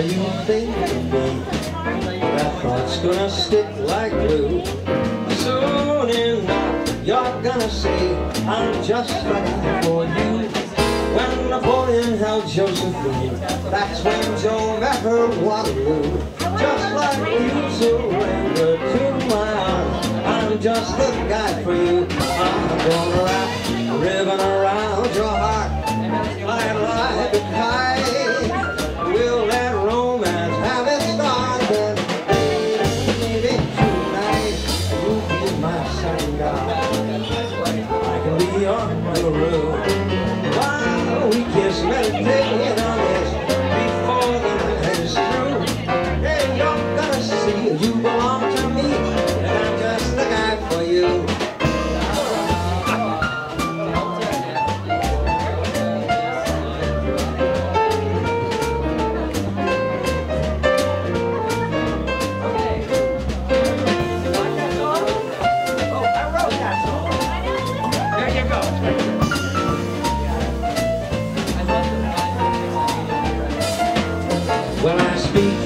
Whatever you think of me, that thought's gonna stick like glue. Soon enough, you're gonna see I'm just the guy for you. When Napoleon held Josephine, that's when Joe met her Waterloo. Just like you surrender to my arms, I'm just the guy for you. I'm gonna my sun god. I can be your guru. While we kiss, meditate on this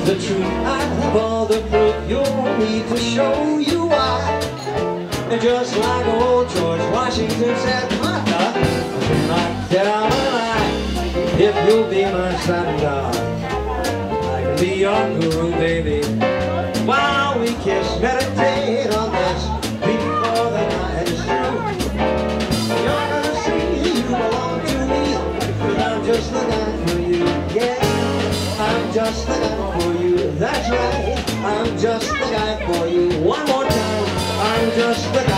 the truth, I have all the proof. You'll need to show you why. And just like old George Washington said, Martha, I cannot tell a lie. If you'll be my son I can be your guru, baby. While we kiss, meditate on this before the night is through. You're gonna see you belong to me, cause I'm just the just the guy for you, that's right. I'm just the guy for you. One more time, I'm just the guy.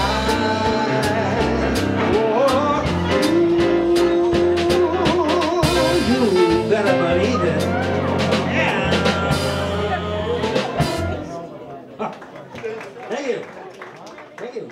for you. You better believe it. Yeah. Thank you.